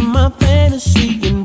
my fantasy. You